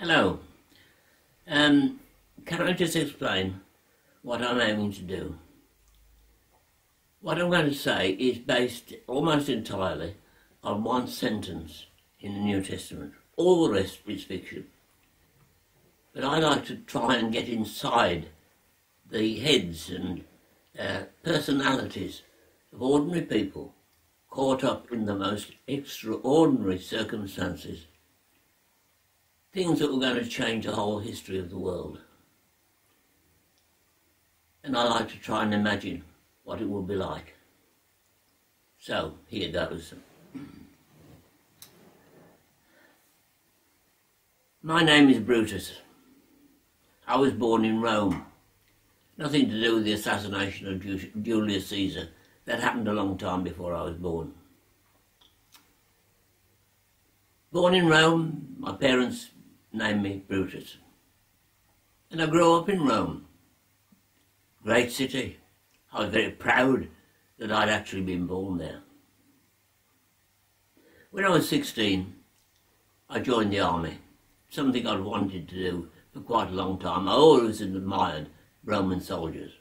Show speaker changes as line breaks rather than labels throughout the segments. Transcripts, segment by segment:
Hello. Um, can I just explain what I'm aiming to do? What I'm going to say is based almost entirely on one sentence in the New Testament. All the rest is fiction. But I like to try and get inside the heads and uh, personalities of ordinary people caught up in the most extraordinary circumstances things that were going to change the whole history of the world. And I like to try and imagine what it would be like. So, here goes. My name is Brutus. I was born in Rome. Nothing to do with the assassination of Julius Caesar. That happened a long time before I was born. Born in Rome, my parents named me Brutus. And I grew up in Rome. Great city. I was very proud that I'd actually been born there. When I was 16, I joined the army, something I'd wanted to do for quite a long time. I always admired Roman soldiers.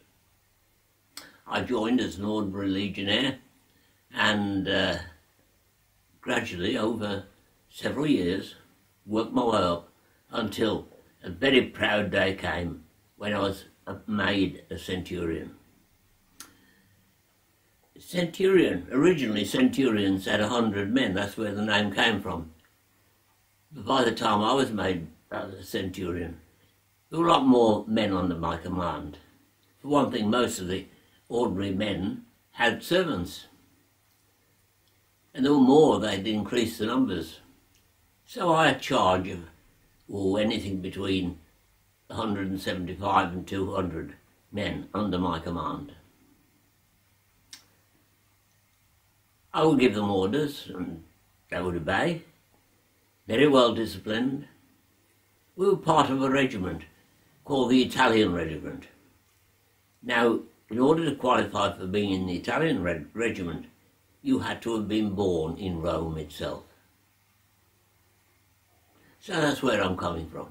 I joined as an ordinary legionnaire and uh, gradually over several years worked my way up until a very proud day came when I was made a centurion. Centurion, originally centurions had a hundred men, that's where the name came from. But by the time I was made uh, a centurion, there were a lot more men under my command. For one thing, most of the ordinary men had servants. And there were more, they'd increased the numbers. So I had charge of or anything between 175 and 200 men under my command. I would give them orders and they would obey, very well disciplined. We were part of a regiment called the Italian Regiment. Now, in order to qualify for being in the Italian regiment, you had to have been born in Rome itself. So that's where I'm coming from.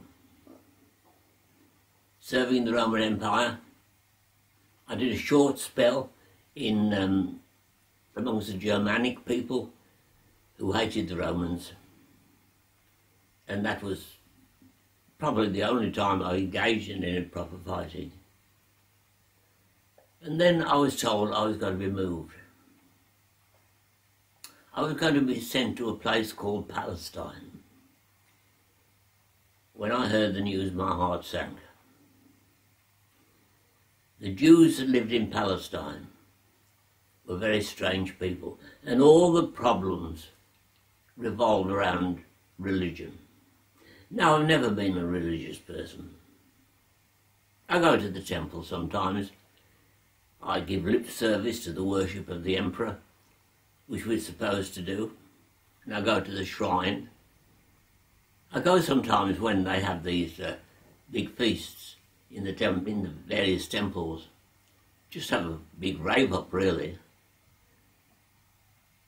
Serving the Roman Empire, I did a short spell in um, amongst the Germanic people who hated the Romans, and that was probably the only time I engaged in any proper fighting. And then I was told I was going to be moved. I was going to be sent to a place called Palestine. When I heard the news, my heart sank. The Jews that lived in Palestine were very strange people, and all the problems revolved around religion. Now, I've never been a religious person. I go to the temple sometimes. I give lip service to the worship of the emperor, which we're supposed to do. And I go to the shrine I go sometimes when they have these uh, big feasts in the tem- in the various temples. Just have a big rave up, really.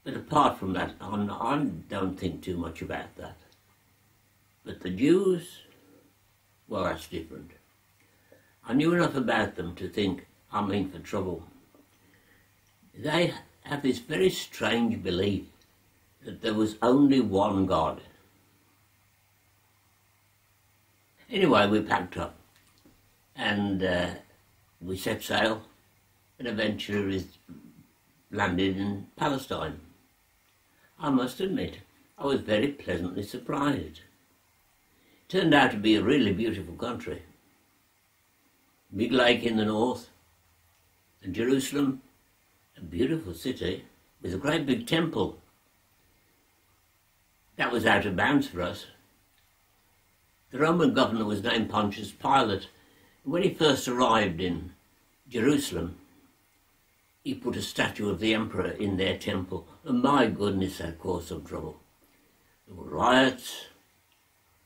But apart from that, I'm, I don't think too much about that. But the Jews, well, that's different. I knew enough about them to think I'm in for trouble. They have this very strange belief that there was only one God. Anyway, we packed up and uh, we set sail and eventually landed in Palestine. I must admit, I was very pleasantly surprised. It turned out to be a really beautiful country. Big lake in the north, and Jerusalem, a beautiful city with a great big temple. That was out of bounds for us. The Roman governor was named Pontius Pilate. When he first arrived in Jerusalem, he put a statue of the emperor in their temple, and my goodness, that caused some trouble. There were riots,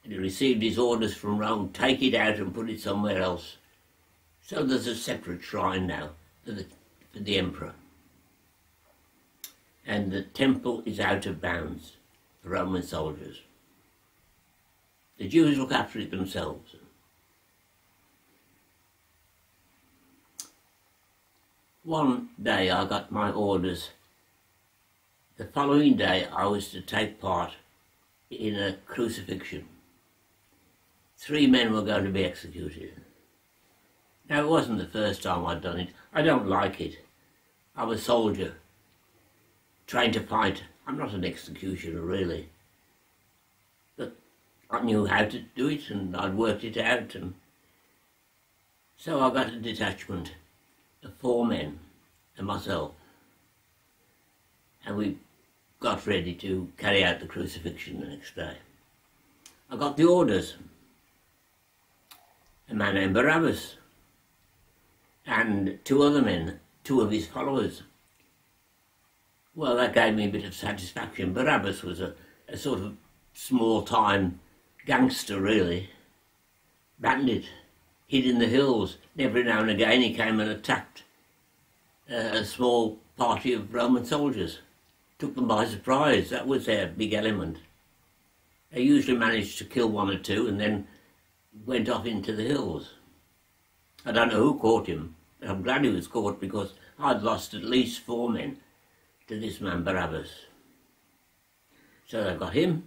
and he received his orders from Rome, take it out and put it somewhere else. So there's a separate shrine now for the, for the emperor. And the temple is out of bounds for Roman soldiers. The Jews look after it themselves. One day I got my orders. The following day I was to take part in a crucifixion. Three men were going to be executed. Now it wasn't the first time I'd done it. I don't like it. I'm a soldier, trained to fight. I'm not an executioner really. I knew how to do it and I'd worked it out and so I got a detachment of four men and myself. And we got ready to carry out the crucifixion the next day. I got the orders. A man named Barabbas and two other men, two of his followers. Well, that gave me a bit of satisfaction. Barabbas was a, a sort of small-time gangster, really. Bandit, hid in the hills. Every now and again he came and attacked uh, a small party of Roman soldiers. Took them by surprise. That was their big element. They usually managed to kill one or two and then went off into the hills. I don't know who caught him, I'm glad he was caught because I'd lost at least four men to this man Barabbas. So they got him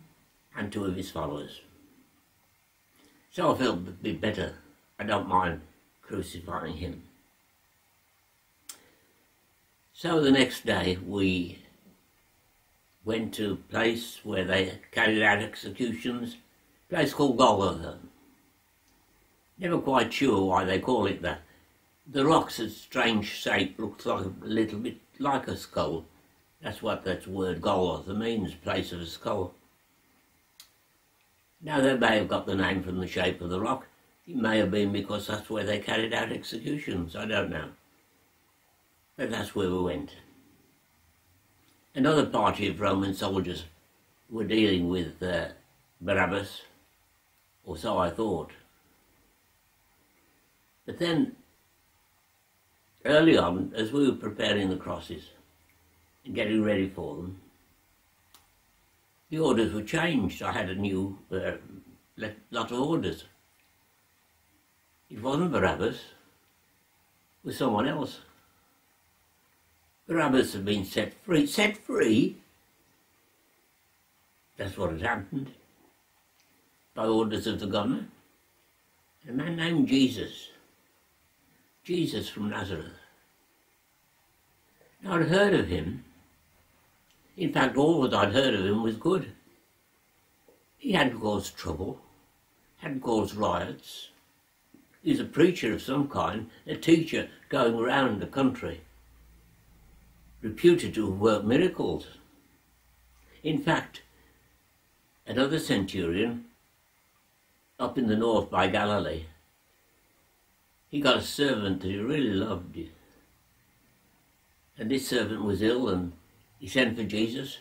and two of his followers. So I felt a bit better. I don't mind crucifying him. So the next day we went to a place where they carried out executions, a place called Golgotha. Never quite sure why they call it that. The rock's a strange shape, looks like a little bit like a skull. That's what that word Golgotha means, place of a skull. Now they may have got the name from the shape of the rock. It may have been because that's where they carried out executions, I don't know. But that's where we went. Another party of Roman soldiers were dealing with uh, Barabbas, or so I thought. But then, early on, as we were preparing the crosses and getting ready for them, the orders were changed. I had a new uh, lot of orders. It wasn't Barabbas, it was someone else. Barabbas had been set free. Set free? That's what had happened. By orders of the governor. A man named Jesus. Jesus from Nazareth. Now, I'd heard of him. In fact, all that I'd heard of him was good. He hadn't caused trouble, hadn't caused riots. He was a preacher of some kind, a teacher going around the country reputed to have worked miracles. In fact, another centurion up in the north by Galilee, he got a servant that he really loved. And this servant was ill and he sent for Jesus.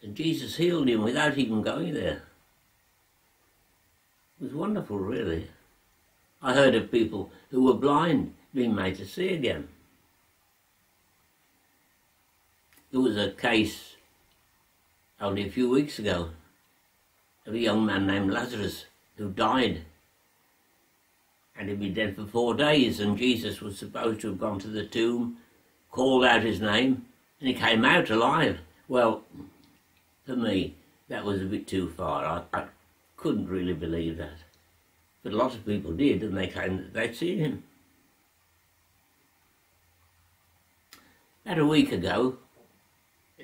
And Jesus healed him without even going there. It was wonderful, really. I heard of people who were blind being made to see again. There was a case only a few weeks ago of a young man named Lazarus who died. And he'd been dead for four days, and Jesus was supposed to have gone to the tomb, called out his name, and he came out alive. Well, for me, that was a bit too far. I, I couldn't really believe that. But a lot of people did, and they claimed that they'd seen him. About a week ago,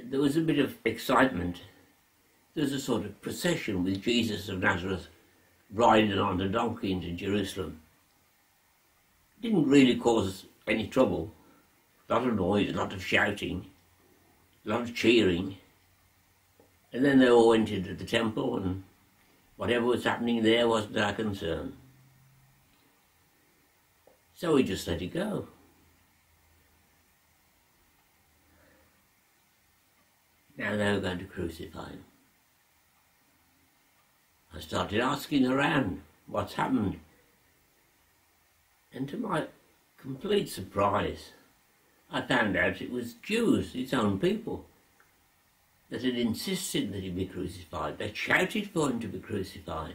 there was a bit of excitement. There was a sort of procession with Jesus of Nazareth riding on a donkey into Jerusalem. It Didn't really cause any trouble. A lot of noise, a lot of shouting, a lot of cheering. And then they all went into the temple and whatever was happening there wasn't our concern. So we just let it go. Now they were going to crucify him. I started asking around what's happened. And to my complete surprise, I found out it was Jews, its own people. that had insisted that he be crucified. They shouted for him to be crucified.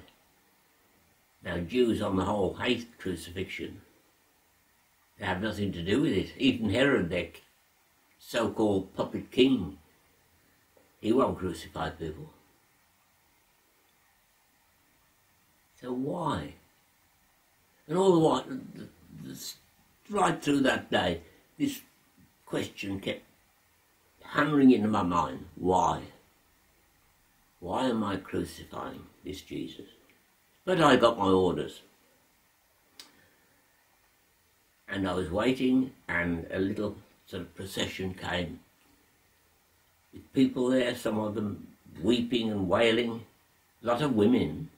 Now, Jews on the whole hate crucifixion. They have nothing to do with it. Even Herod, their so-called puppet king, he won't crucify people. So why? And all the while, right through that day, this question kept hammering into my mind. Why? Why am I crucifying this Jesus? But I got my orders. And I was waiting, and a little sort of procession came with people there, some of them weeping and wailing, a lot of women,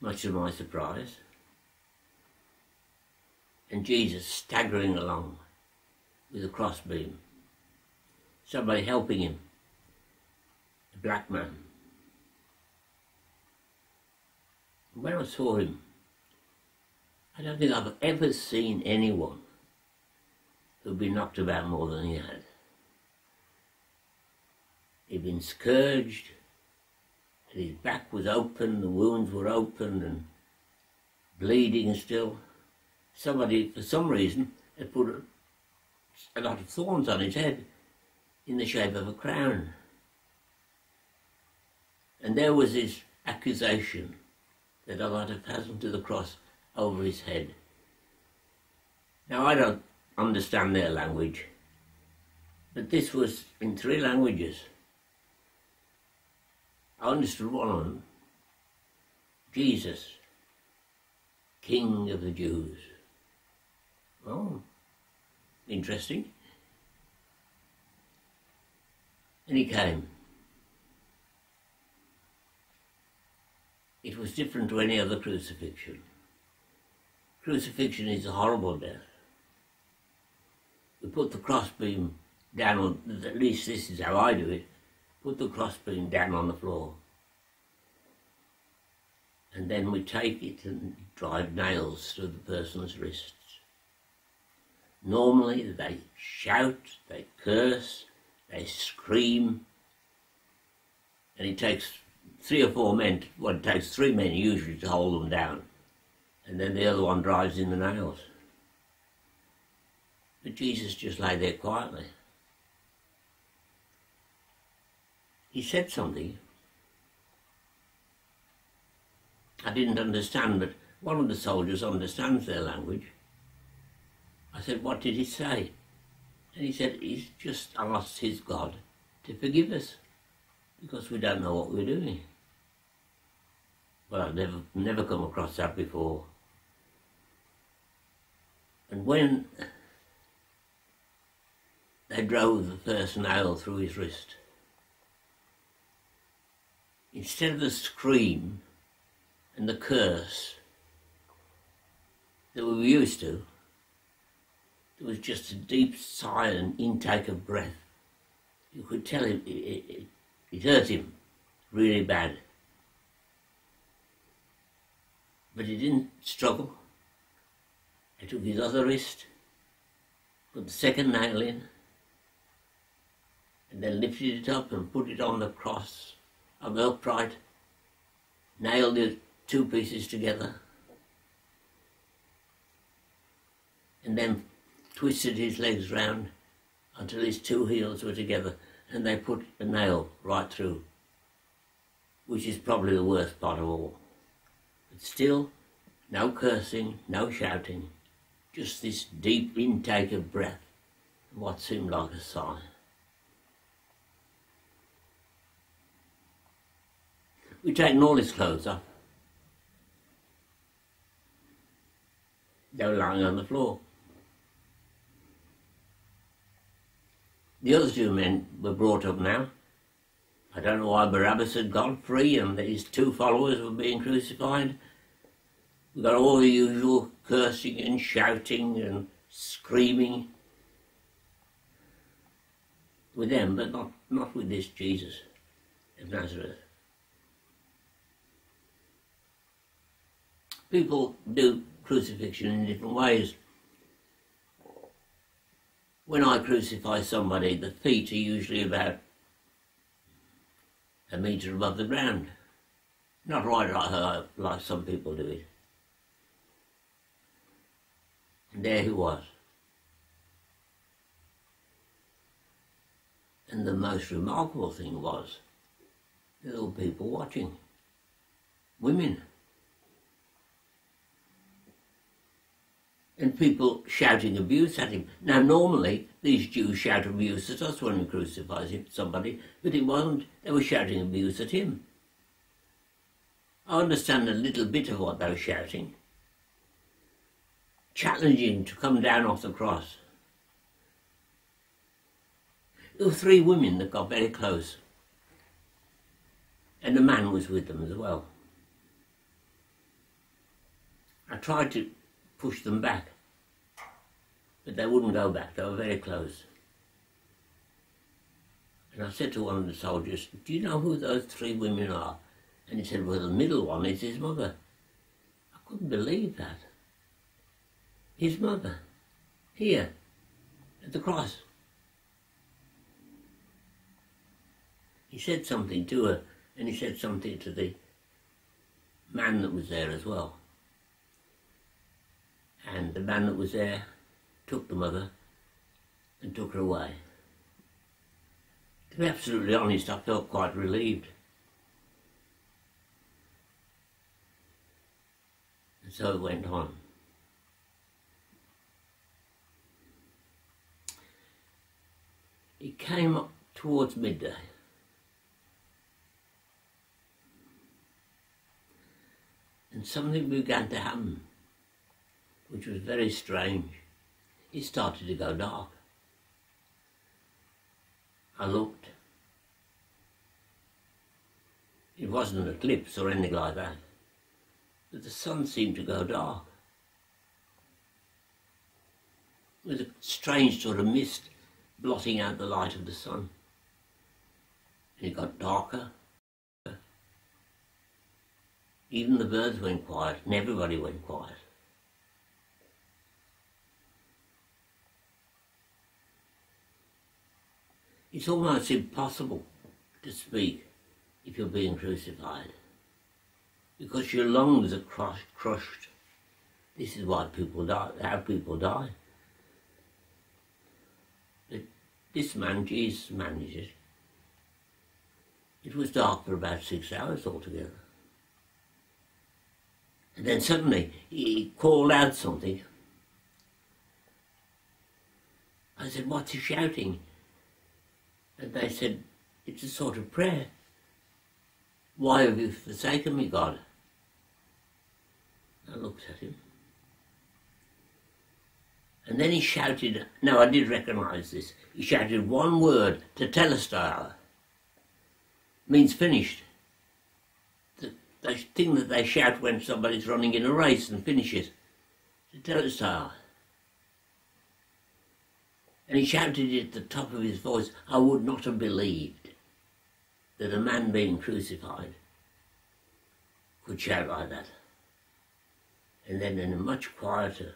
much to my surprise, and Jesus staggering along with a crossbeam, somebody helping him, a black man. when I saw him, I don't think I've ever seen anyone who'd been knocked about more than he had. He'd been scourged, and his back was open, the wounds were open and bleeding still. Somebody, for some reason, had put a, lot of thorns on his head in the shape of a crown. And there was his accusation that I might have fastened to the cross over his head. Now I don't understand their language, but this was in three languages. I understood one of them, Jesus, King of the Jews. Oh, interesting. And he came. It was different to any other crucifixion. Crucifixion is a horrible death. We put the crossbeam down on, at least this is how I do it, put the crossbeam down on the floor. And then we take it and drive nails through the person's wrists. Normally they shout, they curse, they scream, and it takes three or four men, well, it takes three men usually to hold them down, and then the other one drives in the nails. But Jesus just lay there quietly. He said something. I didn't understand, but one of the soldiers understands their language. I said, What did he say? And he said, He's just asked his God to forgive us because we don't know what we're doing. Well, I've never, never come across that before. And when they drove the first nail through his wrist, instead of the scream and the curse that we were used to, there was just a deep sigh and intake of breath. You could tell it, it, it, it hurt him really bad. But he didn't struggle. He took his other wrist, put the second nail in, and then lifted it up and put it on the cross of upright, nailed the two pieces together, and then twisted his legs round until his two heels were together, and they put a nail right through, which is probably the worst part of all. But still, no cursing, no shouting, just this deep intake of breath, and what seemed like a sigh. We taken all his clothes off. They were lying on the floor. The other two men were brought up now. I don't know why Barabbas had gone free and his two followers were being crucified. We got all the usual cursing and shouting and screaming with them, but not, not with this Jesus of Nazareth. People do crucifixion in different ways. When I crucify somebody, the feet are usually about a metre above the ground. Not right like, uh, like some people do it. And there he was. And the most remarkable thing was there were people watching. Women. And people shouting abuse at him. Now normally these Jews shout abuse at us when we crucify somebody, but it wasn't. They were shouting abuse at him. I understand a little bit of what they were shouting. Challenging to come down off the cross. There were three women that got very close. And a man was with them as well. I tried to push them back, but they wouldn't go back. They were very close. And I said to one of the soldiers, do you know who those three women are? And he said, well, the middle one is his mother. I couldn't believe that. His mother, here, at the cross. he said something to her, and he said something to the man that was there as well. And the man that was there took the mother and took her away. To be absolutely honest, I felt quite relieved. And so it went on. It came up towards midday. and something began to happen, which was very strange. It started to go dark. I looked. It wasn't an eclipse or anything like that, but the sun seemed to go dark. It was a strange sort of mist blotting out the light of the sun. And it got darker even the birds went quiet and everybody went quiet. It's almost impossible to speak if you're being crucified because your lungs are crushed. This is why people die, how people die. But this man, Jesus, managed it. It was dark for about six hours altogether. And then suddenly he called out something. I said, what's he shouting? And they said, it's a sort of prayer. Why have you forsaken me, God? I looked at him. And then he shouted, no, I did recognize this. He shouted one word, tetelestai. Means finished the thing that they shout when somebody's running in a race and finishes. Tetelestai. And he shouted at the top of his voice, I would not have believed that a man being crucified could shout like that. And then in a much quieter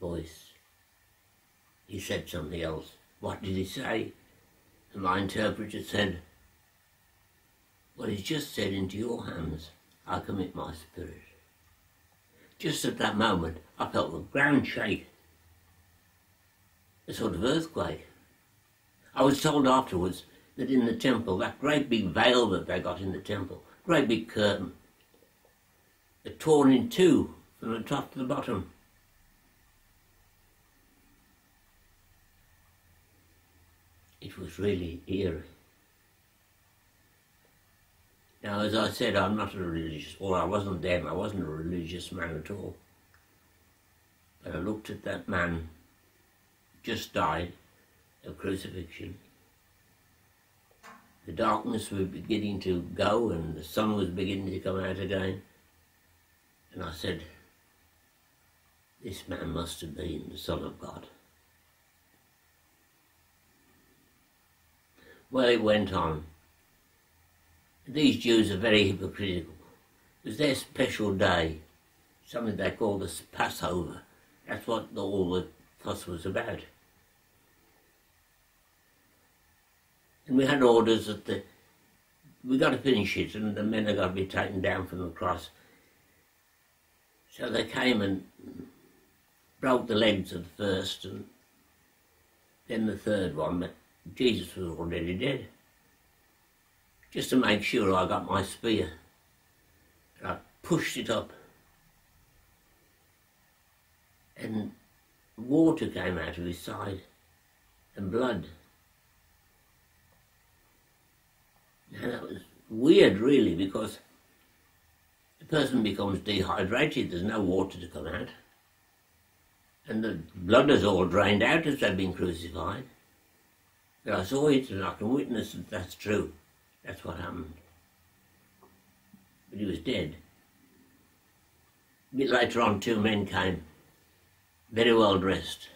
voice, he said something else. What did he say? And my interpreter said, well, he just said, into your hands I commit my spirit. Just at that moment, I felt the ground shake. A sort of earthquake. I was told afterwards that in the temple, that great big veil that they got in the temple, great big curtain, it torn in two from the top to the bottom. It was really eerie. Now, as I said, I'm not a religious, or I wasn't then, I wasn't a religious man at all. But I looked at that man, just died of crucifixion. The darkness was beginning to go and the sun was beginning to come out again. And I said, this man must have been the Son of God. Well, it went on. These Jews are very hypocritical. It was their special day, something they called the Passover. That's what all the fuss was about. And we had orders that the we got to finish it, and the men have got to be taken down from the cross. So they came and broke the legs of the first, and then the third one, but Jesus was already dead. Just to make sure I got my spear. And I pushed it up. And water came out of his side and blood. And that was weird, really, because the person becomes dehydrated, there's no water to come out. And the blood is all drained out as they've been crucified. But I saw it and I can witness that that's true. That's what happened. But he was dead. A bit later on, two men came, very well dressed.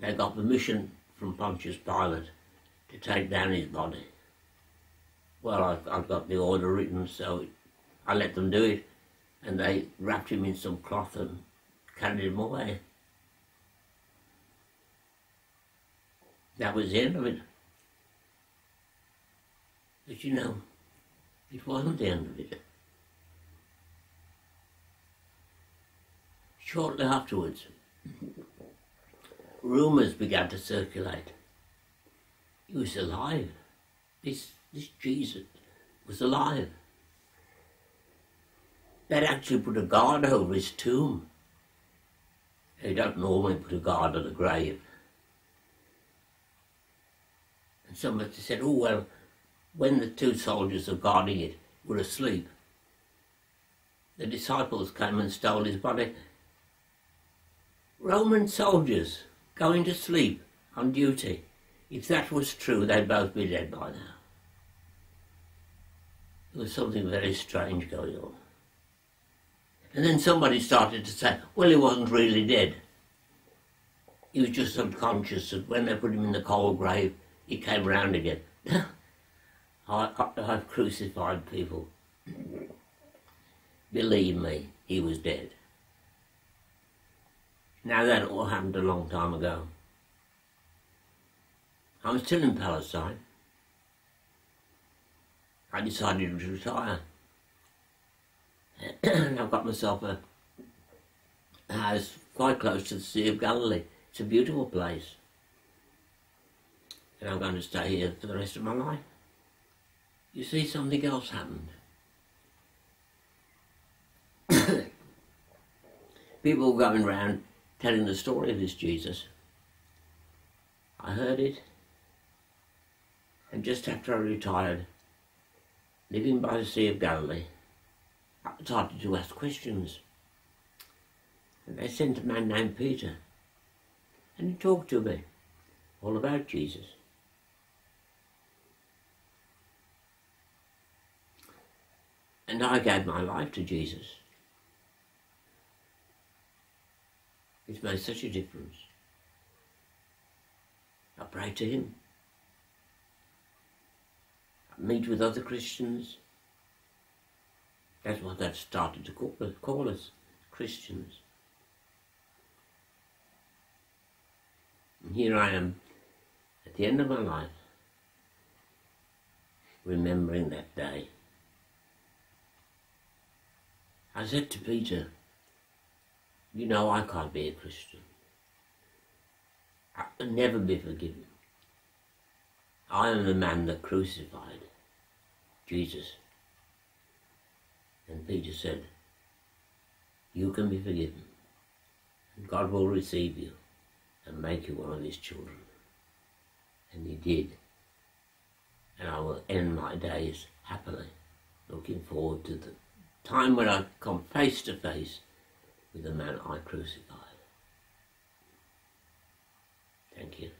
They got permission from Pontius Pilate to take down his body. Well, I, I've got the order written, so I let them do it. And they wrapped him in some cloth and carried him away. That was the end of it. But you know, it wasn't the end of it. Shortly afterwards, rumours began to circulate. He was alive. This, this Jesus was alive. They'd actually put a guard over his tomb. They don't normally put a guard at a grave. And somebody said, oh, well, when the two soldiers are guarding it were asleep, the disciples came and stole his body. Roman soldiers going to sleep on duty. If that was true, they'd both be dead by now. There was something very strange going on. And then somebody started to say, well, he wasn't really dead. He was just unconscious, and when they put him in the cold grave, he came round again. I, have crucified people. Believe me, he was dead. Now that all happened a long time ago. I was still in Palestine. I decided to retire. And I've got myself a house quite close to the Sea of Galilee. It's a beautiful place. And I'm going to stay here for the rest of my life. You see, something else happened. People were going around telling the story of this Jesus. I heard it. And just after I retired, living by the Sea of Galilee, I started to ask questions. And they sent a man named Peter. And he talked to me all about Jesus. And I gave my life to Jesus. It's made such a difference. I pray to him. Meet with other Christians. That's what that started to call us, call us Christians. And here I am at the end of my life, remembering that day. I said to Peter, you know I can't be a Christian. I'll never be forgiven. I am the man that crucified Jesus. And Peter said, You can be forgiven. God will receive you and make you one of his children. And he did. And I will end my days happily, looking forward to the time when I come face to face with the man I crucified. Thank you.